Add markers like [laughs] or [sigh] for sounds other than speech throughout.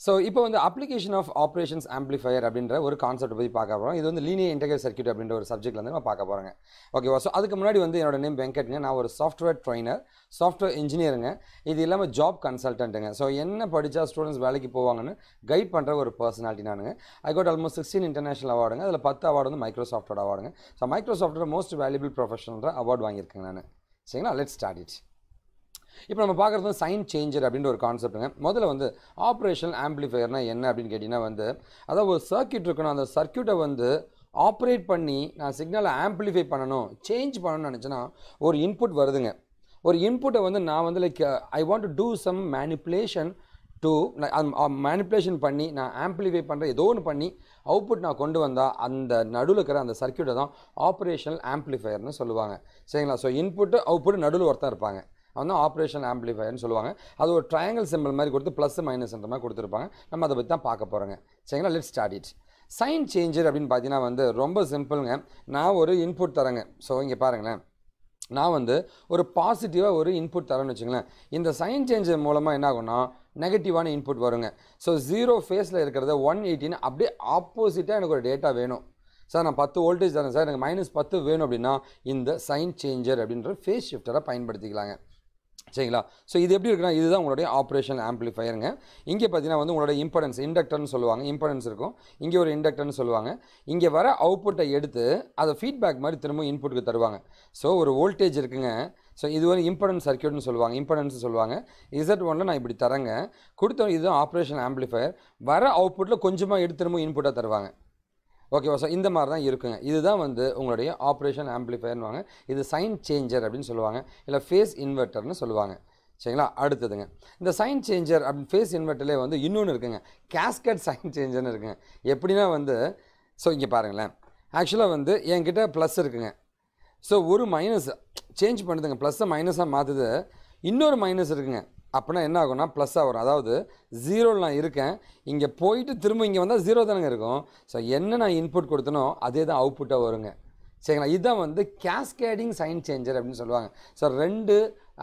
So இப்போ வந்து application of operations amplifier அப்படின்ற ஒரு கான்செப்ட் பற்றி பார்க்க போகிறோம் இது வந்து லீனியர் இன்டகிரல் சர்க்யூட் அப்படின்ற ஒரு சப்ஜெக்ட்ல வந்து நம்ம பார்க்க போகிறோங்க ஓகேவா ஸோ அதுக்கு முன்னாடி வந்து என்னோட நேம் வெங்கட்ங்க. நான் ஒரு சாஃப்ட்வேர் ட்ரைனர் சாஃப்ட்வேர் இன்ஜினியருங்க இது இல்லாமல் ஜாப் கன்சல்டன்ட்டுங்க ஸோ என்ன படித்தா ஸ்டூடெண்ட்ஸ் வேலைக்கு போவாங்கன்னு கைட் பண்ணுற ஒரு பர்சனாலிட்டி நானுங்க. I got almost sixteen international அவார்டுங்க அதில் பத்து அவார்டு வந்து மைக்ரோசாஃப்டோட அவார்டுங்க ஸோ மைக்ரோசாஃப்டோட மோஸ்ட் வேல்யூபிள் ப்ரொஃபஷனல் அவார்டு வாங்கியிருக்கேன் நான். சரிங்களா? லெட் ஸ்டார்ட் இட் இப்போ நம்ம பார்க்குறது வந்து சைன் சேஞ்சர் அப்படின்ற ஒரு கான்செப்ட்டுங்க. முதல்ல வந்து ஆப்ரேஷனல் ஆம்பிளிஃபையர்னா என்ன அப்படின்னு கேட்டிங்கன்னா வந்து அதாவது ஒரு சர்க்யூட் இருக்கணும். அந்த சர்க்யூட்டை வந்து ஆப்ரேட் பண்ணி நான் சிக்னலை ஆம்பிளிஃபை பண்ணணும் சேஞ்ச் பண்ணணும்னு நினச்சேன்னா ஒரு இன்புட் வருதுங்க. ஒரு இன்புட்டை வந்து நான் வந்து like I want to do some manipulation to manipulation பண்ணி நான் ஆம்பிளிஃபை பண்ணுற ஏதோ ஒன்று பண்ணி அவுட்புட் நான் கொண்டு வந்தால் அந்த நடுவில் இருக்கிற அந்த சர்க்யூட்டை தான் ஆப்ரேஷனல் ஆம்பிளிஃபையர்னு சொல்லுவாங்க. சரிங்களா? ஸோ இன்புட்டு அவுட்புட் நடுவில் ஒருத்தன் இருப்பாங்க. அவன் தான் ஆப்ரேஷன் ஆம்பிளிஃபயர்னு சொல்லுவாங்க. அது ஒரு ட்ரையாங்கல் சிம்பிள் மாதிரி கொடுத்து ப்ளஸ் மைனஸ்ன்ற மாதிரி கொடுத்துருப்பாங்க. நம்ம அதை பற்றி தான் பார்க்க போகிறோங்க சரிங்களா? Let start it sign changer அப்படின்னு பார்த்தீங்கன்னா வந்து ரொம்ப சிம்பிளுங்க நான் ஒரு இன்புட் தரேங்க. ஸோ இங்கே பாருங்களேன். நான் வந்து ஒரு பாசிட்டிவாக ஒரு இன்புட் தரேன்னு வச்சுங்களேன். இந்த சைன் சேஞ்சர் மூலமாக என்ன ஆகும்னா நெகட்டிவான இன்புட் வருங்க. ஸோ ஜீரோ ஃபேஸில் இருக்கிறத ஒன் எயிட்டின்னு அப்படியே ஆப்போசிட்டாக எனக்கு ஒரு டேட்டா வேணும். சார் நான் பத்து வோல்டேஜ் தரேன். சார் எனக்கு மைனஸ் பத்து வேணும் அப்படின்னா இந்த சைன் சேஞ்சர் அப்படின்ற ஃபேஸ் ஷிஃப்டரை பயன்படுத்திக்கலாங்க. சரிங்களா? ஸோ இது எப்படி இருக்குன்னா இதுதான் உங்களுடைய ஆப்ரேஷன் ஆம்பிளிஃபையருங்க இங்கே பார்த்தீங்கன்னா வந்து உங்களுடைய இம்படன்ஸ் இண்டக்டர்னு சொல்லுவாங்க. இம்படன்ஸ் இருக்கும். இங்கே ஒரு இண்டக்டர்னு சொல்லுவாங்க. இங்கே வர அவுட்புட்டை எடுத்து அதை ஃபீட்பேக் மாதிரி திரும்ப இன்புட்டுக்கு தருவாங்க. ஸோ ஒரு வோல்டேஜ் இருக்குங்க. ஸோ இது ஒரு இம்படன்ஸ் சர்க்யூட்னு சொல்லுவாங்க. இம்படன்ஸ் சொல்லுவாங்க. இசட் ஒன்ல நான் இப்படி தரேங்க. கொடுத்த இதுதான் ஆப்ரேஷன் ஆம்பிளிஃபயர் வர அவுட்புட்டில் கொஞ்சமாக எடுத்து திரும்ப இன்புட்டாக தருவாங்க. ஓகேவா ஸோ இந்த மாதிரி தான் இருக்குங்க. இதுதான் வந்து உங்களுடைய ஆப்ரேஷன் ஆம்பிளிஃபயர்னுவாங்க இது சைன் சேஞ்சர் அப்படின்னு சொல்லுவாங்க. இல்லை ஃபேஸ் இன்வெர்ட்டர்னு சொல்லுவாங்க. சரிங்களா? அடுத்ததுங்க. இந்த சைன் சேஞ்சர் அப்படின்னு ஃபேஸ் இன்வெர்ட்டர்லேயே வந்து இன்னொன்று இருக்குங்க. கேஸ்கட் சைன் சேஞ்சர்னு இருக்குங்க. எப்படின்னா வந்து ஸோ இங்கே பாருங்களேன். ஆக்சுவலாக வந்து என்கிட்ட ப்ளஸ் இருக்குங்க. ஸோ ஒரு மைனஸ் சேஞ்ச் பண்ணுதுங்க. ப்ளஸ்ஸை மைனஸாக மாற்றுது இன்னொரு மைனஸ் இருக்குங்க. அப்படின்னா என்ன ஆகும்னா ப்ளஸ்ஸாக வரும். அதாவது ஜீரோவில் நான் இருக்கேன். இங்கே போயிட்டு திரும்ப இங்கே வந்தால் ஜீரோ தானேங்க இருக்கும். ஸோ என்ன நான் இன்புட் கொடுத்தனோ அதே தான் அவுட்புட்டாக வருங்க. சரிங்களா? இதுதான் வந்து கேஸ்கேடிங் சைன் சேஞ்சர் அப்படின்னு சொல்லுவாங்க. ஸோ ரெண்டு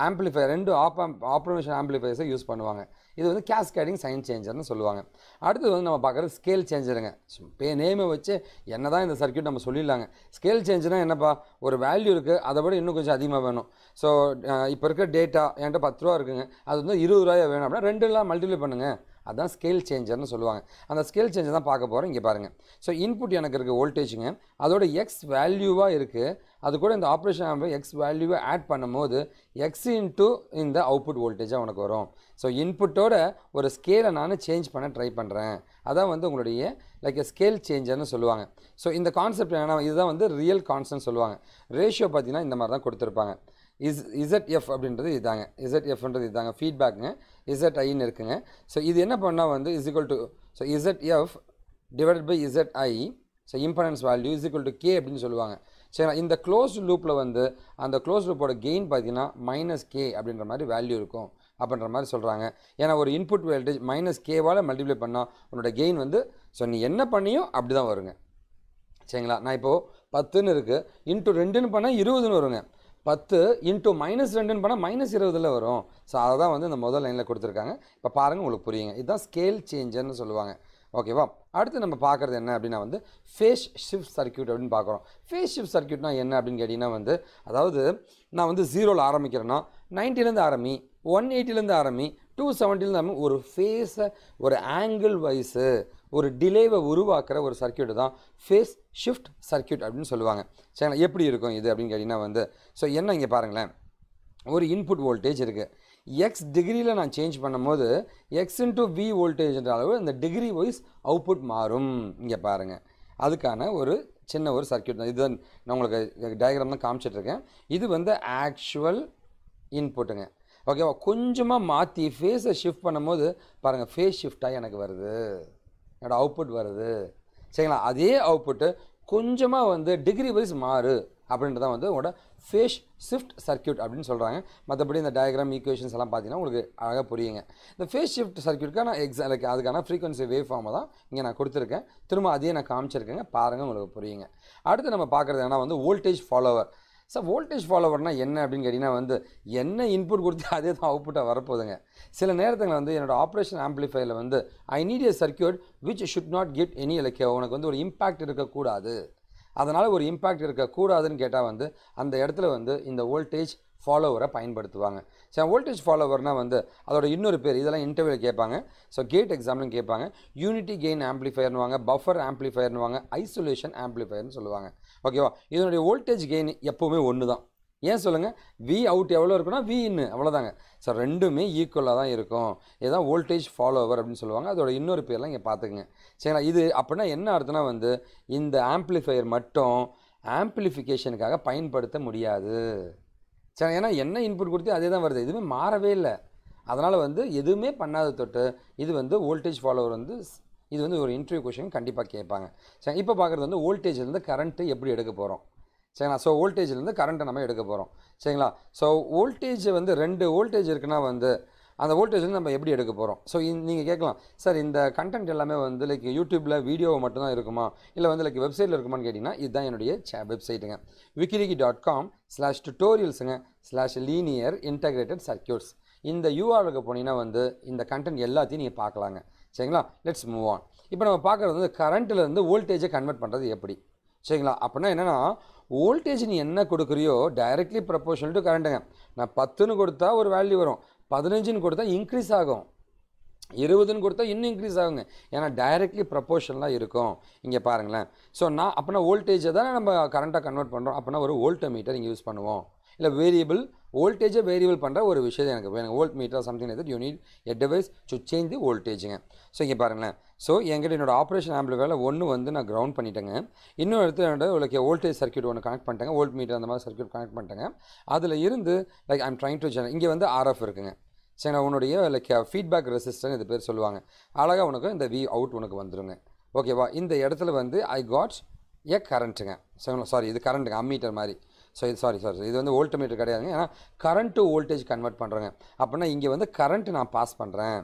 ஆம்பிளிஃபை ரெண்டு ஆப் ஆப்ரமேஷன் ஆம்பிளிஃபைஸை யூஸ் பண்ணுவாங்க. இது வந்து கேஸ்கேடிங் சைன் சேஞ்சர்னு சொல்லுவாங்க. அடுத்து வந்து நம்ம பார்க்குறது ஸ்கேல் சேஞ்சருங்க பே நேமை வச்சு என்ன தான் இந்த சர்க்யூட் நம்ம சொல்லிடலாங்க. ஸ்கேல் சேஞ்சுனா என்னப்பா? ஒரு வேல்யூ இருக்குது அதை விட இன்னும் கொஞ்சம் அதிகமாக வேணும். ஸோ இப்போ இருக்க டேட்டா என்கிட்ட பத்து ரூபா இருக்குங்க. அது வந்து இருபது ரூபாய் வேணும் அப்படின்னா ரெண்டுலாம் மல்டிப்ளை பண்ணுங்கள் அதுதான் ஸ்கேல் சேஞ்சர்னு சொல்லுவாங்க. அந்த ஸ்கேல் சேஞ்சர் தான் பார்க்க போகிறோம் இங்கே பாருங்கள் ஸோ இன்புட் எனக்கு இருக்குது வோல்டேஜுங்க அதோட எக்ஸ் வேல்யூவாக இருக்குது அது கூட இந்த ஆப்ரேஷன் ஆம்பை எக்ஸ் வேல்யூவை ஆட் பண்ணும்போது எக்ஸ் இன்ட்டு இந்த அவுட்புட் வோல்டேஜாக உனக்கு வரும். ஸோ இன்புட்டோட ஒரு ஸ்கேலை நான் சேஞ்ச் பண்ண ட்ரை பண்ணுறேன் அதான் வந்து உங்களுடைய லைக் ஸ்கேல் சேஞ்சர்னு சொல்லுவாங்க. ஸோ இந்த கான்செப்ட் என்ன இதுதான் வந்து ரியல் கான்ஸ்டன்ட் சொல்லுவாங்க. ரேஷியோ பார்த்தீங்கன்னா இந்த மாதிரி தான் கொடுத்துருப்பாங்க. இஸ் இசட் எஃப் அப்படின்றது இதாங்க. இசட் எஃப்ன்றது இதாங்க ஃபீட்பேக்குங்க இசட் ஐன்னு இருக்குங்க. ஸோ இது என்ன பண்ணால் வந்து is equal to so Z F divide by Z I so impedance value is equal to K அப்படின்னு சொல்லுவாங்க. சரி இந்த க்ளோஸ் லூப்பில் வந்து அந்த க்ளோஸ் லூப்போட கெயின் பார்த்தீங்கன்னா மைனஸ் கே அப்படின்ற மாதிரி வேல்யூ இருக்கும் அப்படின்ற மாதிரி சொல்கிறாங்க ஏன்னா ஒரு இன்புட் வேல்டேஜ் மைனஸ் கேவால் மல்டிப்ளை பண்ணால் உன்னோட கெயின் வந்து ஸோ நீ என்ன பண்ணியோ அப்படி தான் வருங்க. சரிங்களா? நான் இப்போது பத்துன்னு இருக்குது இன்ட்டு ரெண்டுன்னு பண்ணால் இருபதுன்னு வருங்க. பத்து இன்ட்டு மைனஸ் ரெண்டுன்னு பண்ணால் மைனஸ் இருபதில் வரும். ஸோ அதை தான் வந்து இந்த முதல் லைனில் கொடுத்துருக்காங்க. இப்போ பாருங்கள் உங்களுக்கு புரியுங்க. இதுதான் ஸ்கேல் சேஞ்சர்னு சொல்லுவாங்க. ஓகேவா? அடுத்து நம்ம பார்க்குறது என்ன அப்படின்னா வந்து ஃபேஸ் ஷிஃப்ட் சர்க்யூட் அப்படின்னு பார்க்குறோம். ஃபேஸ் ஷிஃப்ட் சர்க்யூட்னா என்ன அப்படின்னு கேட்டிங்கன்னா வந்து அதாவது நான் வந்து ஜீரோவில் ஆரம்பிக்கிறேன்னா நைன்ட்டிலேருந்து ஆரம்பி ஒன் எயிட்டிலேருந்து ஆரம்பி டூ செவன்ட்டிலேருந்து ஆரம்பி ஒரு ஃபேஸை ஒரு ஆங்கிள் வைஸு ஒரு டிலேவை உருவாக்குற ஒரு சர்க்கியூட் தான் ஃபேஸ் ஷிஃப்ட் சர்க்கியூட் அப்படின்னு சொல்லுவாங்க. சரிங்களா? எப்படி இருக்கும் இது அப்படின்னு கேட்டிங்கன்னா வந்து ஸோ என்ன இங்கே பாருங்களேன். ஒரு இன்புட் வோல்டேஜ் இருக்குது எக்ஸ் டிகிரியில் நான் சேஞ்ச் பண்ணும்போது எக்ஸ் இன்ட்டு வி வோல்டேஜ்ன்ற அளவு இந்த டிகிரி வைஸ் அவுட்புட் மாறும். இங்கே பாருங்கள் அதுக்கான ஒரு சின்ன ஒரு சர்க்கியூட் தான் இது நான் உங்களுக்கு டயக்ராம் தான் காமிச்சிட்ருக்கேன் இது வந்து ஆக்சுவல் இன்புட்டுங்க ஓகேவா கொஞ்சமாக மாற்றி ஃபேஸை ஷிஃப்ட் பண்ணும்போது பாருங்கள் ஃபேஸ் ஷிஃப்டாக எனக்கு வருது. என்னோடய அவுட்புட் வருது. சரிங்களா? அதே அவுட்புட்டு கொஞ்சமாக வந்து டிகிரி வைஸ் மாறு. அப்படின்றத வந்து உங்களோட ஃபேஸ் ஷிஃப்ட் சர்க்கியூட் அப்படின்னு சொல்கிறாங்க மற்றபடி இந்த டயக்ராம் ஈக்குவேஷன்ஸ் எல்லாம் பார்த்தீங்கன்னா உங்களுக்கு அழகாக புரியுங்க. இந்த ஃபேஸ் ஷிஃப்ட் சர்க்கியூட்க்கான எக்ஸா லைக் அதுக்கான ஃப்ரீக்வன்சி வேவ் ஃபார்மை தான் இங்கே நான் கொடுத்துருக்கேன். திரும்ப அதையே நான் காமிச்சிருக்கேங்க. பாருங்கள் உங்களுக்கு புரியுங்க. அடுத்து நம்ம பார்க்குறது என்ன வந்து வோல்டேஜ் ஃபாலோவர் சார் வோல்டேஜ் ஃபாலோவர்னால் என்ன அப்படின்னு கேட்டிங்கன்னா வந்து என்ன இன்புட் கொடுத்து அதே தான் அவுட்புட்டாக வரப்போகுதுங்க. சில நேரத்தில் வந்து என்னோடய ஆப்ரேஷன் ஆம்ப்ளிஃபையரில் வந்து I need a circuit which should not get any like உனக்கு வந்து ஒரு இம்பாக்ட் இருக்கக்கூடாது. அதனால் ஒரு இம்பேக்ட் இருக்கக்கூடாதுன்னு கேட்டால் வந்து அந்த இடத்துல வந்து இந்த வோல்டேஜ் ஃபாலோவரை பயன்படுத்துவாங்க. சரி வோல்டேஜ் ஃபாலோவர்னால் வந்து அதோட இன்னொரு பேர் இதெல்லாம் இன்டர்வியூவில் கேட்பாங்க. ஸோ கேட் எக்ஸாம்லையும் கேட்பாங்க. யூனிட்டி கெயின் ஆம்ப்ளிஃபயர்னுவாங்க பஃபர் ஆம்ப்ளிஃபயர்னுவாங்க ஐசோலேஷன் ஆம்ப்ளிஃபயர்னு சொல்லுவாங்க. ஓகேவா இதனுடைய வோல்டேஜ் கெயின் எப்போவுமே ஒன்று தான் ஏன் சொல்லுங்கள் வி அவுட் எவ்வளோ இருக்குன்னா வி இன்னு அவ்வளோதாங்க ஸோ ரெண்டுமே ஈக்குவலாக தான் இருக்கும். இதுதான் வோல்டேஜ் ஃபாலோவர் அப்படின்னு சொல்லுவாங்க. அதோட இன்னொரு பேர்லாம் இங்கே பார்த்துக்குங்க சரிங்களா? இது அப்படின்னா என்ன அர்த்தம்னா வந்து இந்த ஆம்ப்ளிஃபையர் மட்டும் ஆம்ப்ளிஃபிகேஷனுக்காக பயன்படுத்த முடியாது. சரி ஏன்னா என்ன இன்புட் கொடுத்து அதே தான் வருது. எதுவுமே மாறவே இல்லை. அதனால் வந்து எதுவுமே பண்ணாத தொட்டு இது வந்து வோல்டேஜ் ஃபாலோவர் வந்து இது வந்து ஒரு இன்டர்வியூ கொஷின் கண்டிப்பாக கேட்பாங்க. சரி இப்போ பார்க்குறது வந்து வோல்டேஜ்லேருந்து கரண்ட்டு எப்படி எடுக்க போகிறோம் சரிங்களா? ஸோ வோல்டேஜ்லேருந்து கரண்ட்டை நம்ம எடுக்க போகிறோம் சரிங்களா? ஸோ வோல்டேஜ் வந்து ரெண்டு வோல்டேஜ் இருக்குன்னா வந்து அந்த வோல்டேஜ்லேருந்து நம்ம எப்படி எடுக்க போகிறோம் ஸோ நீங்கள் கேட்கலாம். சார் இந்த கண்டென்ட் எல்லாமே வந்து லைக் யூடியூப்பில் வீடியோவை மட்டும்தான் இருக்குமா? இல்லை வந்து லைக் வெப்சைட்டில் இருக்குமான்னு கேட்டிங்கன்னா இதுதான் என்னுடைய சே வெப்சைட்டுங்க விக்கிலிகி டாட் காம் ஸ்லாஷ் டுட்டோரியல்ஸுங்க ஸ்லாஷ் லீனியர் இன்டகிரேட்டட் சர்க்கியூட்ஸ் இந்த யூஆருக்கு போனீங்கன்னா வந்து இந்த கண்டென்ட் எல்லாத்தையும் நீங்கள் பார்க்கலாங்க. சரிங்களா? லெட்ஸ் மூவ் ஆன் இப்போ நம்ம பார்க்குறது வந்து கரண்ட்டிலேருந்து வோல்டேஜை கன்வெர்ட் பண்ணுறது எப்படி? சரிங்களா? அப்படின்னா என்னென்னா வோல்டேஜ் நீ என்ன கொடுக்குறியோ டைரக்ட்லி ப்ரப்போர்ஷனல் டு கரண்ட்டுங்க நான் பத்துன்னு கொடுத்தா ஒரு வேல்யூ வரும். பதினஞ்சுன்னு கொடுத்தா இன்க்ரீஸ் ஆகும். இருபதுன்னு கொடுத்தா இன்னும் இன்க்ரீஸ் ஆகுங்க. ஏன்னா டைரக்ட்லி ப்ரப்போர்ஷனலாக இருக்கும். இங்கே பாருங்களேன். ஸோ நான் அப்படின்னா வோல்டேஜை தானே நம்ம கரண்ட்டாக கன்வெர்ட் பண்ணுறோம் அப்படின்னா ஒரு வோல்ட் மீட்டர் இங்கே யூஸ் பண்ணுவோம். இல்லை வேரியபிள் வோல்டேஜை வேரியபிள் பண்ணுற ஒரு விஷயம் எனக்கு வேணும். வோல்ட் மீட்டர் சம்திங் எது you need a device to change the வோல்டேஜுங்க so இங்கே பாருங்களேன். ஸோ எங்கிட்ட என்னோட ஆப்ரேஷன் ஆம்பிளிஃபைல ஒன்று வந்து நான் கிரவுண்ட் பண்ணிட்டேங்க. இன்னொரு இடத்துல என்னோட உங்களுக்கு வோல்டேஜ் சர்க்யூட் ஒன்று கனெக்ட் பண்ணிட்டேங்க. வோல்ட் மீட்டர் அந்த மாதிரி சர்க்யூட் கனெக்ட் பண்ணிட்டேங்க. அதில் இருந்து like I'm trying to gen இங்கே வந்து ஆர்எஃப் இருக்குங்க. சரிங்களா? உன்னுடைய லைக் ஃபீட்பேக் ரெசிஸ்டன் இது பேர் சொல்லுவாங்க. அழகாக உனக்கு இந்த வி அவுட் உனக்கு வந்துடுங்க ஓகேவா இந்த இடத்துல வந்து ஐ காட் ஏ கரண்ட்டுங்க சரிங்களா? சாரி இது கரண்ட்டுங்க அம்மீட்டர் மாதிரி. ஸோ இது சாரி சாரி இது வந்து வோல்ட் மீட்டர் கிடையாதுங்க. ஏன்னா கரண்ட் டு வோல்டேஜ் கன்வெர்ட் பண்ணுறேங்க அப்படின்னா இங்கே வந்து கரண்ட் நான் பாஸ் பண்ணுறேன்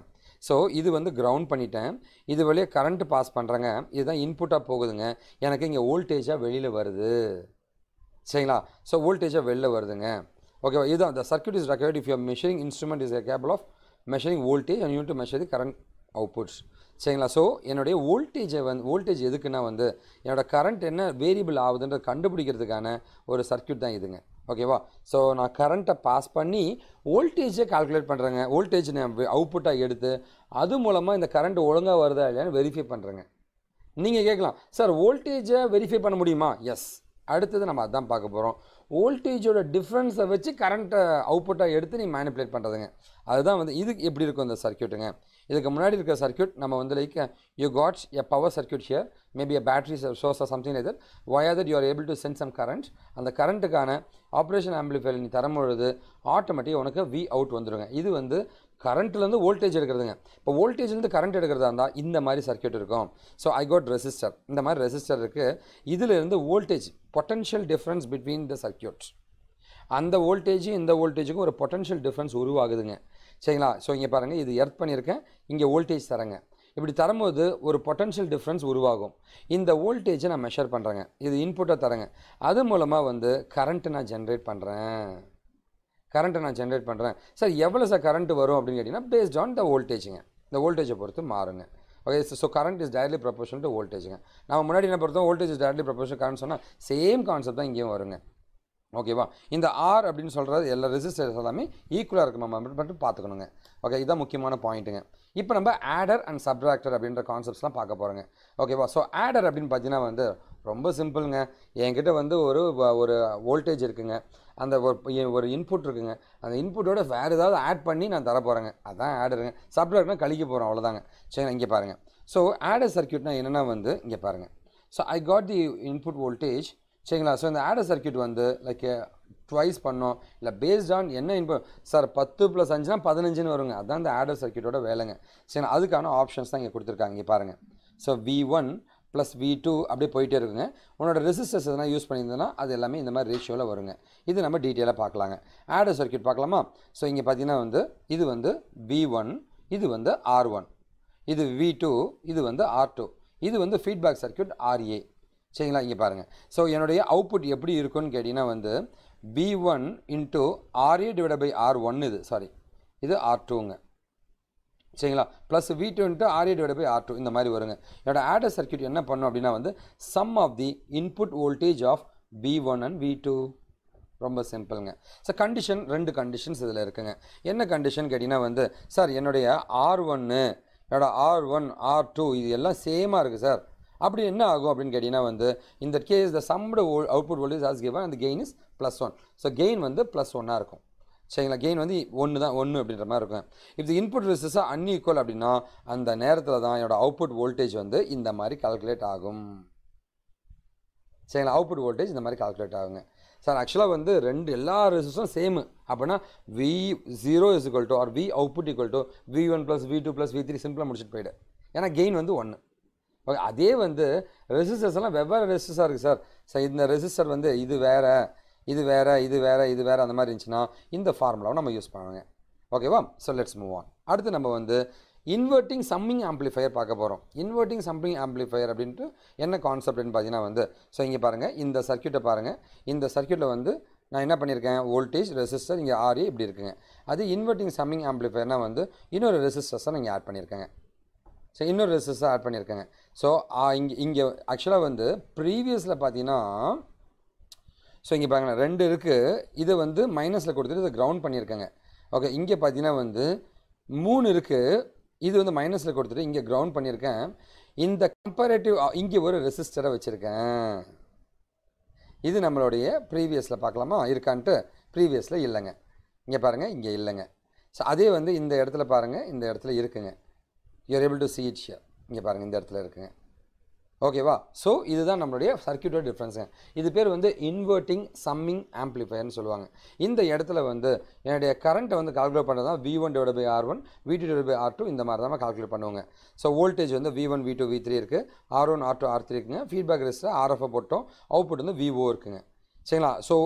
ஸோ இது வந்து கிரவுண்ட் பண்ணிட்டேன். இது வழியாக கரண்ட் பாஸ் பண்ணுறேங்க இதுதான் இன்புட்டாக போகுதுங்க. எனக்கு இங்கே வோல்டேஜாக வெளியில் வருது. சரிங்களா? ஸோ வோல்டேஜாக வெளில வருதுங்க. ஓகேவா இதுதான் the circuit is recovered if your measuring instrument is capable of measuring voltage and unit need to measure the சரிங்களா? ஸோ என்னுடைய வோல்டேஜை வந்து வோல்டேஜ் எதுக்குன்னா வந்து என்னோட கரண்ட் என்ன வேரியபிள் ஆகுதுன்றத கண்டுபிடிக்கிறதுக்கான ஒரு சர்க்யூட் தான் இதுங்க. ஓகேவா ஸோ நான் கரண்ட்டை பாஸ் பண்ணி வோல்டேஜை கால்குலேட் பண்ணுறேங்க வோல்டேஜ் நான் அவுட்புட்டாக எடுத்து அது மூலமாக இந்த கரண்ட் ஒழுங்காக வருதா இல்லையான்னு வெரிஃபை பண்ணுறேங்க நீங்கள் கேட்கலாம் சார் வோல்டேஜை வெரிஃபை பண்ண முடியுமா? எஸ் அடுத்தது நம்ம அதான் பார்க்க போகிறோம் வோல்டேஜோட டிஃப்ரென்ஸை வச்சு கரண்ட்டை அவுட்புட்டாக எடுத்து நீ மேனிப்புலேட் பண்ணுறதுங்க அதுதான் வந்து இது எப்படி இருக்கும் இந்த சர்க்கியூட்டுங்க இதுக்கு முன்னாடி இருக்க சர்க்யூட் நம்ம வந்து like you gots a power circuit here maybe a battery source or something either that that you are able to send some current அந்த கரண்ட்டுக்கான ஆப்ரேஷன் ஆம்பிளிஃபையர் நீ தரும்பொழுது ஆட்டோமேட்டிக்காக உனக்கு வி அவுட் வந்துடுங்க இது வந்து கரண்ட்லேருந்து வோல்டேஜ் எடுக்கிறதுங்க. இப்போ வோல்டேஜ்லேருந்து கரண்ட் எடுக்கிறதா இருந்தால் இந்த மாதிரி சர்க்யூட் இருக்கும். ஸோ ஐ கோட் ரெசிஸ்டர் இந்த மாதிரி ரெசிஸ்டர் இருக்குது இதிலிருந்து voltage potential difference between the circuit அந்த வோல்டேஜ் இந்த வோல்டேஜுக்கும் ஒரு பொட்டன்ஷியல் டிஃப்ரென்ஸ் உருவாகுதுங்க. சரிங்களா? ஸோ இங்கே பாருங்கள் இது எர்த் பண்ணியிருக்கேன். இங்கே வோல்டேஜ் தரேங்க. இப்படி தரும்போது ஒரு பொட்டன்ஷியல் டிஃப்ரென்ஸ் உருவாகும். இந்த வோல்டேஜை நான் மெஷர் பண்ணுறேங்க இது இன்புட்டை தரேங்க. அது மூலமாக வந்து கரண்ட்டு நான் ஜென்ரேட் பண்ணுறேன் கரண்ட்டை நான் ஜென்ரேட் பண்ணுறேன் சார் எவ்வளோ சார் கரண்ட் வரும் அப்படின்னு கேட்டிங்கன்னா பேஸ்ட் ஆன் த வோல்டேஜுங்க இந்த வோல்டேஜை பொறுத்து மாறுங்க. Okay so current is directly proportion to வோல்டேஜுங்க நம்ம முன்னாடி என்ன பொறுத்தோம் voltage is directly proportion current சொன்னால் சேம் கான்செப்ட் தான் இங்கேயும் வருங்க. ஓகேவா இந்த ஆர் அப்படின்னு சொல்கிறது எல்லா ரெசிஸ்டர்ஸ் எல்லாமே ஈக்குவலாக இருக்குமா மட்டும் பார்த்துக்கணுங்க. ஓகே இதுதான் முக்கியமான பாயிண்ட்டுங்க இப்போ நம்ம ஆடர் அண்ட் சப்ராக்டர் அப்படின்ற கான்செப்ட்ஸ்லாம் பார்க்க போகிறோங்க ஓகேவா ஸோ ஆடர் அப்படின்னு பார்த்தீங்கன்னா வந்து ரொம்ப சிம்பிளுங்க. என்கிட்ட வந்து ஒரு ஒரு வோல்டேஜ் இருக்குங்க. அந்த ஒரு ஒரு இன்புட் இருக்குங்க. அந்த இன்புட்டோட வேறு ஏதாவது ஆட் பண்ணி நான் தரப்போகிறேங்க அதான் ஆடருங்க சப்ட்ராக்ட்னா கழிக்க போகிறோம் அவ்வளோதாங்க சரி இங்கே பாருங்கள் ஸோ ஆடர் சர்க்கியூட்னா என்னென்னா வந்து இங்கே பாருங்கள் so I got the input voltage சரிங்களா? ஸோ இந்த ஆடர் சர்க்யூட் வந்து லைக் ட்வைஸ் பண்ணோம். இல்லை பேஸ்ட் ஆன் என்ன இன்புட் சார் பத்து ப்ளஸ் அஞ்சுனா பதினஞ்சுன்னு வருங்க. அதுதான் இந்த ஆடர் சர்க்யூட்டோட வேலைங்க. சரி அதுக்கான ஆப்ஷன்ஸ் தான் இங்கே கொடுத்துருக்காங்க. இங்கே பாருங்கள் so V one plus V two அப்படியே போயிட்டே இருக்குங்க. உன்னோட ரெசிஸ்டர்ஸ் எதனா யூஸ் பண்ணியிருந்தோன்னா அது எல்லாமே இந்த மாதிரி ரேஷியோவில் வருங்க. இது நம்ம டீட்டெயிலாக பார்க்கலாங்க. ஆடர் சர்க்யூட் பார்க்கலாமா? ஸோ இங்கே பார்த்தீங்கன்னா வந்து இது வந்து வி ஒன் இது வந்து ஆர் ஒன் இது வி டூ இது வந்து ஆர் டூ இது வந்து ஃபீட்பேக் சர்க்யூட் ஆர்ஏ சரிங்களா? இங்கே பாருங்கள் ஸோ என்னுடைய அவுட்புட் எப்படி இருக்குன்னு கேட்டிங்கன்னா வந்து V one into RA divide by R one இது. சாரி இது ஆர் டூங்க சரிங்களா? Plus V two into RA divide by R two இந்த மாதிரி வருங்க. என்னோட ஆடர் சர்க்யூட் என்ன பண்ணும் அப்படின்னா வந்து sum of the input voltage of B one and V two ரொம்ப சிம்பிளுங்க ஸோ கண்டிஷன் ரெண்டு கண்டிஷன்ஸ் இதில் இருக்குங்க. என்ன கண்டிஷன் கேட்டிங்கன்னா வந்து சார் என்னுடைய ஆர் ஒன்று என்னோட ஆர் ஒன் ஆர் டூ இது எல்லாம் சேமாக இருக்குது சார் அப்படி என்ன ஆகும் அப்படின்னு கேட்டிங்கன்னா வந்து இந்த case the summed output voltage as given அந்த gain is plus one so gain வந்து ப்ளஸ் ஒன்னாக இருக்கும். சரிங்களா? கெயின் வந்து ஒன்று தான் ஒன்று அப்படின்ற மாதிரி இருக்கும். இப்போ தி இன்புட் resistance அன்இக்குவல் அப்படின்னா அந்த நேரத்தில் தான் என்னோட அவுட்புட் வோல்டேஜ் வந்து இந்த மாதிரி கால்குலேட் ஆகும். சரிங்களா? அவுட்புட் வோல்டேஜ் இந்த மாதிரி கால்குலேட் ஆகுங்க. சார் ஆக்சுவலாக வந்து ரெண்டு எல்லா ரெசிஸ்டும் சேமு அப்படின்னா V zero is equal to R V output equal to V one plus V two plus V three சிம்பிளாக முடிச்சுட்டு போயிடு. ஏன்னா கெயின் வந்து ஒன்று ஓகே அதே வந்து ரெசிஸ்டர்ஸ் எல்லாம் வெவ்வேறு ரெசிஸ்டர்ஸாக இருக்குது சார். சார் இந்த ரெசிஸ்டர் வந்து இது வேறு இது வேறு இது வேறு இது வேறு அந்த மாதிரி இருந்துச்சுன்னா இந்த ஃபார்முலாவை நம்ம யூஸ் பண்ணுவாங்க ஓகேவா ஸோ லெட்ஸ் மூவ் ஆன் அடுத்து நம்ம வந்து இன்வெர்ட்டிங் சம்மிங் ஆம்ப்ளிஃபையர் பார்க்க போகிறோம் இன்வெர்ட்டிங் சம்மிங் ஆம்ப்ளிஃபையர் அப்படின்ட்டு என்ன கான்செப்ட்னு பார்த்தீங்கன்னா வந்து ஸோ இங்கே பாருங்கள் இந்த சர்க்யூட்டை பாருங்கள் இந்த சர்க்யூட்டில் வந்து நான் என்ன பண்ணியிருக்கேன்? வோல்டேஜ் ரெசிஸ்டர் இங்கே ஆர்ஏ இப்படி இருக்குங்க. அது இன்வெர்ட்டிங் சம்மிங் ஆம்ப்ளிஃபையர்னால் வந்து இன்னொரு ரெசிஸ்டர்ஸை நீங்கள் ஆட் பண்ணியிருக்கேங்க. ஸோ இன்னொரு ரெசிஸ்டர் ஆட் பண்ணியிருக்கேங்க. ஸோ இங்கே இங்கே ஆக்சுவலாக வந்து ப்ரீவியஸில் பார்த்தீங்கன்னா ஸோ இங்கே பாருங்களேன். ரெண்டு இருக்குது இதை வந்து மைனஸில் கொடுத்துட்டு இதை கிரவுண்ட் பண்ணியிருக்கேங்க. ஓகே இங்கே பார்த்தீங்கன்னா வந்து மூணு இருக்குது இது வந்து மைனஸில் கொடுத்துட்டு இங்கே கிரவுண்ட் பண்ணியிருக்கேன். இந்த கம்பேரேட்டிவ் இங்கே ஒரு ரெசிஸ்டரை வச்சுருக்கேன். இது நம்மளுடைய ப்ரீவியஸில் பார்க்கலாமா? இருக்கான்ட்டு ப்ரீவியஸில் இல்லைங்க. இங்கே பாருங்கள் இங்கே இல்லைங்க. ஸோ அதே வந்து இந்த இடத்துல பாருங்கள் இந்த இடத்துல இருக்குங்க. You're able to see it இங்கே பாருங்கள் இந்த இடத்துல இருக்குங்க. ஓகேவா? ஸோ இதுதான் நம்மளுடைய சர்க்கியூட்டோட டிஃப்ரென்ஸுங்க இது பேர் வந்து இன்வெர்ட்டிங் சம்மிங் ஆம்ப்ளிஃபயர்னு சொல்லுவாங்க. இந்த இடத்துல வந்து என்னுடைய கரண்ட்டை வந்து கால்குலேட் பண்ணுறது தான் V one divide by R one V two divide by R two இந்த மாதிரி தான் கால்குலேட் பண்ணுவாங்க. ஸோ வோல்டேஜ் வந்து V one V two V three இருக்குது R one R two R three இருக்குங்க. ஃபீட்பேக் ரெஸ்ட்டு ஆர்எஃப்ஐ போட்டோம். அவுட்புட் வந்து VO இருக்குங்க. சரிங்களா? So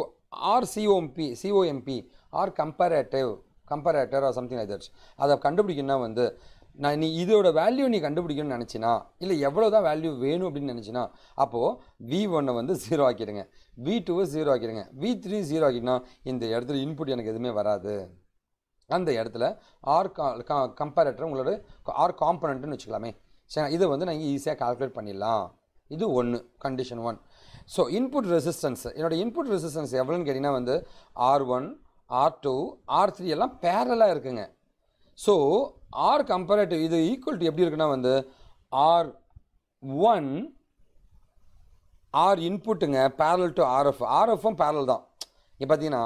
R COMP COMP or comparative comparator or something like that's அதை கண்டுபிடிக்கணும்னா வந்து நான் நீ இதோட வேல்யூ நீ கண்டுபிடிக்கணும்னு நினச்சினா இல்லை எவ்வளோ தான் வேல்யூ வேணும் அப்படின்னு நினச்சினா அப்போது வி ஒன்னை வந்து ஜீரோ ஆக்கிடுங்க. வி டூவை ஜீரோ ஆக்கிடுங்க. வி த்ரீ ஜீரோ ஆக்கிட்டுனா இந்த இடத்துல இன்புட் எனக்கு எதுவுமே வராது. அந்த இடத்துல ஆர் கம்பேரேட்டர் உங்களோட ஆர் காம்பனண்ட்டுன்னு வச்சுக்கலாமே. சரி இதை வந்து நான் ஈஸியாக கால்குலேட் பண்ணிடலாம். இது ஒன்று condition one so input resistance என்னோடய இன்புட் ரெசிஸ்டன்ஸ் எவ்வளோன்னு கேட்டிங்கன்னா வந்து R one R two R three எல்லாம் பேரலாக இருக்குங்க. ஸோ ஆர் கம்பேரேட்டிவ் இது ஈக்குவல் எப்படி இருக்குன்னா வந்து ஆர் ஒன் ஆர் இன்புட்டுங்க பேரல் டு ஆர்எஃப் ஆர்எஃப்பும் பேரல் தான். இப்போ பார்த்தீங்கன்னா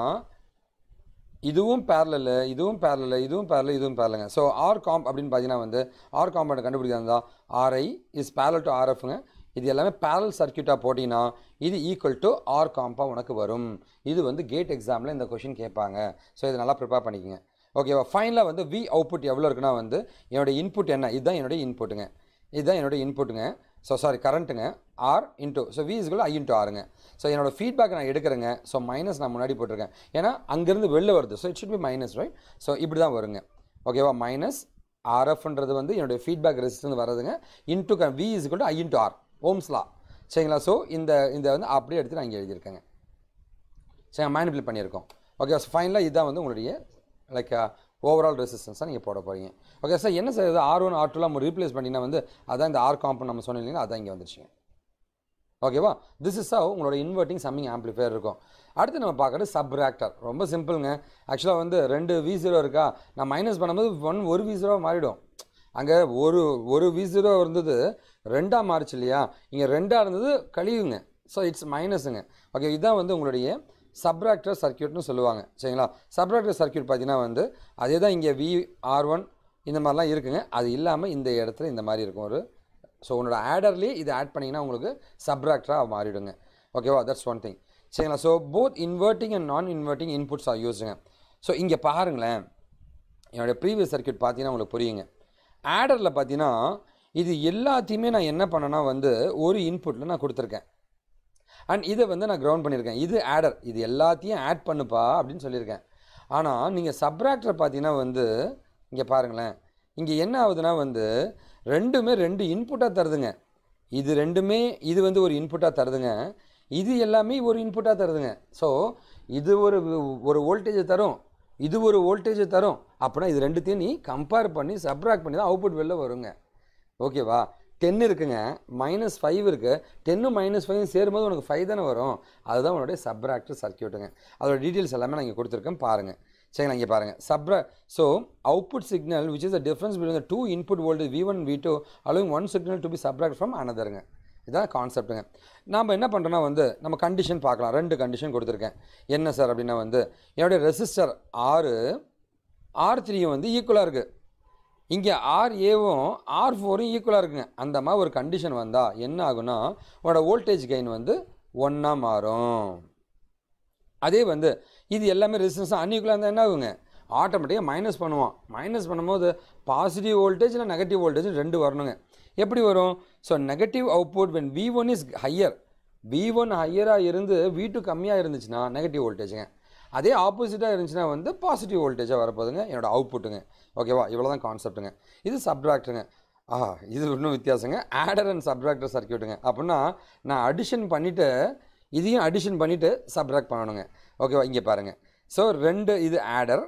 இதுவும் பேரலில் இதுவும் பேரலில் இதுவும் பேரல் இதுவும் பேரலுங்க ஸோ ஆர் காம்ப் அப்படின்னு பார்த்தீங்கன்னா வந்து ஆர் காம்பவுண்ட் தான் ஆர்ஐ இஸ் பேரல் டு ஆர்எஃப்ங்க இது எல்லாமே பேரல் சர்க்கியூட்டாக போட்டிங்கன்னா இது ஈக்குவல் டு ஆர் காம்பா உனக்கு வரும். இது வந்து கேட் எக்ஸாமில் இந்த கொஷின் கேட்பாங்க. ஸோ இதை நல்லா ப்ரிப்பேர் பண்ணிக்கோங்க. ஓகேவா ஃபைனலாக வந்து வி அவுட்புட் எவ்வளோ இருக்குன்னா வந்து என்னுடைய இன்புட் என்ன? இதுதான் என்னுடைய இன்புட்டுங்க இதுதான் என்னுடைய இன்புட்டுங்க so sorry கரண்ட்டுங்க R into so V is equal I into ஆருங்க so என்னோடய ஃபீட்பேக் நான் எடுக்கிறேங்க. ஸோ மைனஸ் நான் முன்னாடி போட்டிருக்கேன். ஏன்னா அங்கேருந்து வெளில வருது. So it should be minus right so இப்படி தான் வருங்க ஓகேவா மைனஸ் ஆர்எஃப்ன்றது வந்து என்னுடைய ஃபீட்பேக் ரெசிஸ்டன்ஸ் வரதுங்க இன்ட்டு க V is equal I into R ஓம்ஸ்லா சரிங்களா? ஸோ இந்த இந்த வந்து அப்படியே எடுத்து நான் இங்கே எழுதியிருக்கேங்க. சரி மேனிபுலேட் பண்ணியிருக்கோம். ஓகே ஸோ ஃபைனலாக இதுதான் வந்து உங்களுடைய லைக் ஓவரால் ரெசிஸ்டன்ஸாக நீங்கள் போட போகிறீங்க ஓகே சார் என்ன சார் இது ஆர் ஒன் ஆர் டூலாம் நம்ம ரீப்ளேஸ் பண்ணிங்கன்னா வந்து அதான் இந்த ஆர் காம்பன் நம்ம சொன்னோம் இல்லைங்களா அதான் இங்கே வந்துருச்சுங்க. ஓகேவா திஸ் இஸ் how உங்களோட இன்வெர்ட்டிங் சம்மிங் ஆம்ப்ளிஃபையர் இருக்கும். அடுத்து நம்ம பார்க்குறது சப்ராக்டர் ரொம்ப சிம்பிளுங்க ஆக்சுவலாக வந்து ரெண்டு வி ஜீரோ இருக்கா? நான் மைனஸ் பண்ணும்போது ஒன் ஒரு வி ஜீரோ மாறிடும். அங்கே ஒரு ஒரு வி ஜீரோ இருந்தது ரெண்டாக மாறிச்சு இல்லையா? இங்கே ரெண்டாக இருந்தது கழிவுங்க ஸோ இட்ஸ் மைனஸுங்க ஓகே இதுதான் வந்து உங்களுடைய சப்ராக்டர் சர்க்கியூட்னு சொல்லுவாங்க. சரிங்களா? சப்ராக்டர் சர்க்கியூட் பார்த்தீங்கன்னா வந்து அதே தான் இங்கே வி ஆர் ஒன் இந்த மாதிரிலாம் இருக்குங்க. அது இல்லாமல் இந்த இடத்துல இந்த மாதிரி இருக்கும். ஒரு ஸோ உன்னோட ஆடர்லேயே இதை ஆட் பண்ணிங்கன்னா உங்களுக்கு சப்ராக்டராக மாறிடுங்க. ஓகேவா தட்ஸ் ஒன் திங் சரிங்களா? So both inverting and non inverting inputs are யூஸுங்க so இங்கே பாருங்களேன். என்னோடய ப்ரீவியஸ் சர்க்கியூட் பார்த்தீங்கன்னா உங்களுக்கு புரியுங்க. ஆடரில் பார்த்தீங்கன்னா இது எல்லாத்தையுமே நான் என்ன பண்ணேன்னா வந்து ஒரு இன்புட்டில் நான் கொடுத்துருக்கேன். அண்ட் இதை வந்து நான் கிரவுண்ட் பண்ணியிருக்கேன். இது ஆடர் இது எல்லாத்தையும் ஆட் பண்ணுப்பா அப்படின்னு சொல்லியிருக்கேன். ஆனால் நீங்கள் சப்ராக்டரை பார்த்தீங்கன்னா வந்து இங்கே பாருங்களேன். இங்கே என்ன ஆகுதுன்னா வந்து ரெண்டுமே ரெண்டு இன்புட்டாக தருதுங்க. இது ரெண்டுமே இது வந்து ஒரு இன்புட்டாக தருதுங்க. இது எல்லாமே ஒரு இன்புட்டாக தருதுங்க. ஸோ இது ஒரு ஒரு வோல்டேஜை தரும். இது ஒரு வோல்டேஜை தரும். அப்படின்னா இது ரெண்டுத்தையும் நீ கம்பேர் பண்ணி சப்ராக்ட் பண்ணி தான் அவுட்புட் வெளில வருங்க. ஓகேவா டென் இருக்குங்க மைனஸ் ஃபைவ் இருக்குது டென்னு மைனஸ் ஃபைவ் சேரும்போது உனக்கு ஃபைவ் தானே வரும். அதுதான் உன்னுடைய சப்ராக்டர் சர்க்கியூட்டுங்க அதோட டீட்டெயில்ஸ் எல்லாமே நான் இங்கே கொடுத்துருக்கேன் பாருங்கள் சரிங்களா இங்கே பாருங்கள் Chapra so output signal which is the difference between the two input voltage V one V two allowing one signal to be subtract from அனதருங்க இதான் கான்செப்ட்டுங்க நாம் என்ன பண்ணுறோன்னா வந்து நம்ம கண்டிஷன் பார்க்கலாம். ரெண்டு கண்டிஷன் கொடுத்துருக்கேன். என்ன சார் அப்படின்னா வந்து என்னுடைய ரெசிஸ்டர் ஆறு ஆர் த்ரீ வந்து ஈக்குவலாக இருக்குது இங்கே ஆர் ஏவும் ஆர் ஃபோரும் ஈக்குவலாக இருக்குங்க. அந்த மாதிரி ஒரு கண்டிஷன் வந்தால் என்ன ஆகுனா உன்னோட வோல்டேஜ் கெயின் வந்து ஒன்றா மாறும். அதே வந்து இது எல்லாமே ரெசிஸ்டன்ஸ் அன்இக்குவலாக இருந்தால் என்ன ஆகுங்க? ஆட்டோமேட்டிக்காக மைனஸ் பண்ணுவோம் மைனஸ் பண்ணும்போது பாசிட்டிவ் வோல்டேஜ் இல்லை நெகட்டிவ் வோல்டேஜ் ரெண்டு வரணுங்க. எப்படி வரும்? So negative output when V one is higher V one ஹையராக இருந்து வி டூ கம்மியாக இருந்துச்சுன்னா நெகட்டிவ் வோல்டேஜுங்க அதே ஆப்போசிட்டாக இருந்துச்சுன்னா வந்து பாசிட்டிவ் வோல்டேஜாக வரப்போதுங்க என்னோடய அவுட்புட்டுங்க ஓகேவா இவ்வளோ தான் கான்செப்ட்டுங்க இது சப்ட்ராக்டுங்க ஆஹா இது இன்னும் வித்தியாசங்க. ஆடர் அண்ட் சப்ட்ராக்டர் சர்க்கியூட்டுங்க அப்படின்னா நான் அடிஷன் பண்ணிவிட்டு இதையும் அடிஷன் பண்ணிவிட்டு சப்ட்ராக்ட் பண்ணணுங்க. ஓகேவா இங்கே பாருங்கள் ஸோ ரெண்டு இது ஆடர்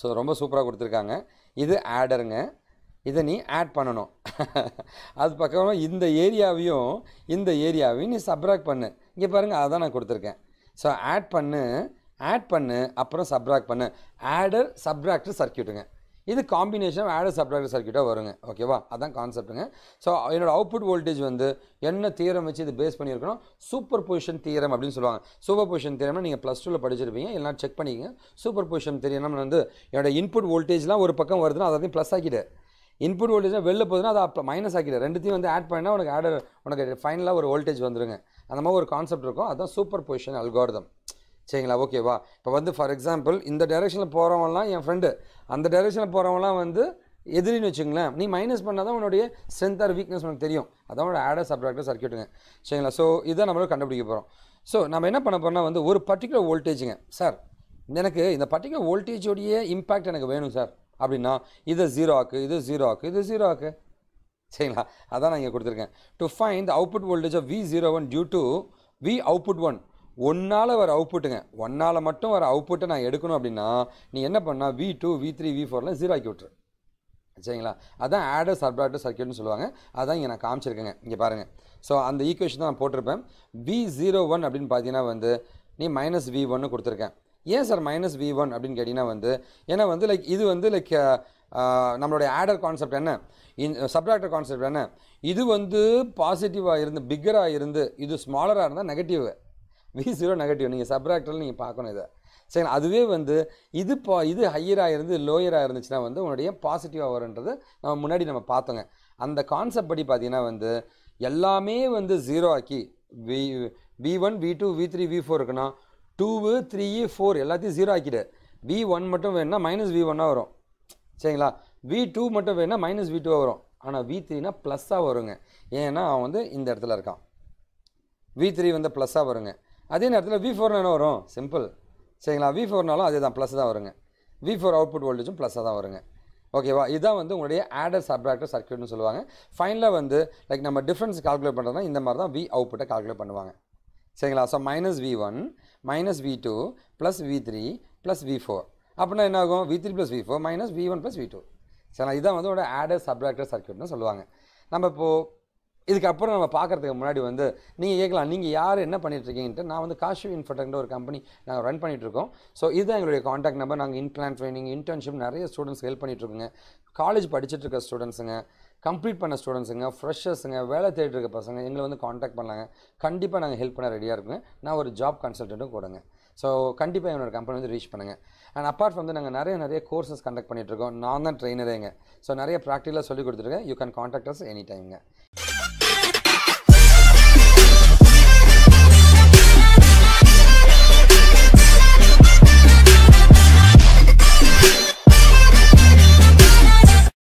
ஸோ ரொம்ப சூப்பராக கொடுத்துருக்காங்க. இது ஆடருங்க இதை நீ ஆட் பண்ணணும். [laughs] அது பக்கம் இந்த ஏரியாவையும் இந்த ஏரியாவையும் நீ சப்ராக்ட் பண்ணு. இங்கே பாருங்கள் அதை தான் நான் கொடுத்துருக்கேன். ஸோ ஆட் பண்ணு. ஆட் பண்ணு அப்புறம் சப்ராக்ட் பண்ணு. ஆடர் சப்ராக்டர் சர்க்கியூட்டுங்க இது காம்பினேஷன் ஆடர் சப்ராக்டர் சர்க்கியூட்டாக வருங்க. ஓகேவா அதான் கான்செப்ட்டுங்க ஸோ என்னோட அவுட்புட் வோல்டேஜ் வந்து என்ன தீரம் வச்சு இது பேஸ் பண்ணியிருக்கணும் சூப்பர் பொசிஷன் தீரம் அப்படின்னு சொல்லுவாங்க. சூப்பர் பொசிஷன் தீரம்னா நீங்கள் ப்ளஸ் டூவில் படிச்சிருப்பீங்க. எல்லாம் செக் பண்ணிக்கங்க. சூப்பர் பொசிஷன் தீரம்னு வந்து என்னோட இன்புட் வோல்டேஜ்லாம் ஒரு பக்கம் வருதுன்னா அதையும் ப்ளஸ் ஆக்கிடு. இன்புட் வோல்டேஜ் வெளில போகுதுன்னா அதை அப்போ மைனஸ் ஆக்கிடு. ரெண்டுத்தையும் வந்து ஆட் பண்ணால் உனக்கு ஆடர் உனக்கு ஃபைனலாக ஒரு வோல்டேஜ் வந்துருங்க. அந்த மாதிரி ஒரு கான்செப்ட் இருக்கும். அதுதான் சூப்பர் பொசிஷன் அல்கோர்தம் சரிங்களா? ஓகேவா இப்போ வந்து ஃபார் எக்ஸாம்பிள் இந்த டைரெக்ஷனில் போகிறவங்களாம் என் ஃப்ரெண்டு அந்த டைரெக்ஷனில் போகிறவங்களாம் வந்து எதிரின்னு வச்சுங்களேன் நீ மைனஸ் பண்ணால் தான் உன்னுடைய ஸ்ட்ரென்த் ஆர் வீக்னஸ் உனக்கு தெரியும். அதான் உன்னோட ஆடர் சப்ராக்டர் சர்க்கியூட்டுங்க சரிங்களா? ஸோ இதை நம்மளும் கண்டுபிடிக்க போகிறோம் ஸோ நம்ம என்ன பண்ண போகிறோம்னா வந்து ஒரு பர்டிகுலர் வோல்டேஜுங்க சார் எனக்கு இந்த பர்டிகுலர் வோல்டேஜோடைய இம்பாக்ட் எனக்கு வேணும் சார் அப்படின்னா இதை ஜீரோ ஆக்கு இது ஜீரோ ஆக்கு இது ஜீரோ ஆக்கு. சரிங்களா? அதான் நான் இங்கே கொடுத்துருக்கேன். To find output voltage of V zero one due to V output one ஒன்னால் வர அவுட்புட்டுங்க ஒன்னால் மட்டும் வர அவுட்புட்டை நான் எடுக்கணும் அப்படின்னா நீ என்ன பண்ணால் V two V three V ஃபோர்லாம் zero ஆக்கி விட்ரு சரிங்களா? அதான் ஆடர் சப்ராக்டர் சர்க்கியூட்னு சொல்லுவாங்க. அதான் இங்கே நான் காமிச்சிருக்கேங்க. இங்கே பாருங்கள் ஸோ அந்த ஈக்குவேஷன் தான் நான் போட்டிருப்பேன். வி ஜீரோ ஒன் அப்படின்னு பார்த்தீங்கன்னா வந்து நீ மைனஸ் வி ஒன்னு கொடுத்துருக்கேன். ஏன் சார் மைனஸ் வி ஒன் அப்படின்னு கேட்டிங்கன்னா வந்து ஏன்னா வந்து லைக் இது வந்து லைக் நம்மளுடைய ஆடர் கான்செப்ட் என்ன? இன் சப்ராக்டர் கான்செப்ட் என்ன? இது வந்து பாசிட்டிவாக இருந்து பிக்கராக இருந்து இது ஸ்மாலராக இருந்தால் நெகட்டிவ் வி ஜீரோ நெகட்டிவ் நீங்கள் சப்ராக்டரில் நீங்கள் பார்க்கணும் இதை. சரிங்களா? அதுவே வந்து இது பா இது ஹையராக இருந்து லோயராக இருந்துச்சுன்னா வந்து உன்னுடைய பாசிட்டிவாக வரும்ன்றது நம்ம முன்னாடி நம்ம பார்த்தோங்க. அந்த கான்செப்ட் படி பார்த்தீங்கன்னா வந்து எல்லாமே வந்து ஜீரோ ஆக்கி V V one V two V three V four இருக்குன்னா டூவு த்ரீ ஃபோர் எல்லாத்தையும் ஜீரோ ஆக்கிடு. வி ஒன் மட்டும் வேணும்னா மைனஸ் வி ஒன்னாக வரும். சரிங்களா? வி டூ மட்டும் வேணும்னா மைனஸ் வி டூவாக வரும். ஆனால் வி த்ரீனா ப்ளஸ்ஸாக வருங்க. ஏன்னா அவன் வந்து இந்த இடத்துல இருக்கான். வி த்ரீ வந்து ப்ளஸ்ஸாக வருங்க. அதே நேரத்தில் வி ஃபோர் என்ன வரும்? சிம்பிள் சரிங்களா? வி ஃபோர்னாலும் அதே தான் ப்ளஸ் தான் வருங்க. வி ஃபோர் அவுட்புட் வோல்டேஜும் ப்ளஸ்ஸாக தான் வருங்க. ஓகேவா இதுதான் வந்து உங்களுடைய ஆடர் சப்ராக்டர் சர்க்கியூட்னு சொல்லுவாங்க. ஃபைனலாக வந்து லைக் நம்ம டிஃப்ரென்ஸ் கால்குலேட் பண்ணுறதுனா இந்த மாதிரி தான் வி அவுட்புட்டை கால்குலேட் பண்ணுவாங்க. சரிங்களா? So minus V one minus V two plus V three plus V four அப்படின்னா என்ன ஆகும்? V three plus V four minus V one plus V two சரிங்களா? இதான் வந்து உங்களோட ஆடர் சப்ராக்டர் சர்க்கியூட்னு சொல்லுவாங்க. நம்ம இப்போது இதுக்கப்புறம் நம்ம பார்க்குறதுக்கு முன்னாடி வந்து நீங்கள் கேட்கலாம் நீங்கள் யார் என்ன பண்ணிட்டுருக்கீங்கன்ட்டு நான் வந்து காஷ்யூ இன்ஃபோடெக்ன்ற ஒரு கம்பெனி நாங்கள் ரன் பண்ணிகிட்ருக்கோம் ஸோ இதுதான் எங்களுடைய காண்டாக்ட் நம்பர் நாங்கள் இன்பிளான் ட்ரைனிங் இன்டர்ன்ஷிப் நிறைய ஸ்டூடெண்ட்ஸ் ஹெல்ப் பண்ணிகிட்ருக்குங்க காலேஜ் படிச்சுட்டு இருக்க ஸ்டூடெண்ட்ஸுங்க கம்ப்ளீட் பண்ண ஸ்டூடெண்ட்ஸுங்க ஃப்ரெஷர்ஸுங்க வேலை தேடிட்டு இருக்க பசங்க எங்களை வந்து காண்டாக்ட் பண்ணலாங்க கண்டிப்பாக நாங்கள் ஹெல்ப் பண்ண ரெடியாக இருக்குங்க. நான் ஒரு ஜாப் கன்சல்டண்ட்டும் கொடுங்க. ஸோ கண்டிப்பாக என்னோட கம்பெனி வந்து ரீச் பண்ணுங்கள் அண்ட் அப்பார்ட் வந்து நாங்கள் நிறைய நிறைய கோர்சஸ் கண்டக்ட் பண்ணிகிட்ருக்கோம் இருக்கோம் நான் தான் ட்ரெயினரேங்க ஸோ நிறைய ப்ராக்டிக்கலாக சொல்லி கொடுத்துருக்கேன். You can contact us any டைம்ங்க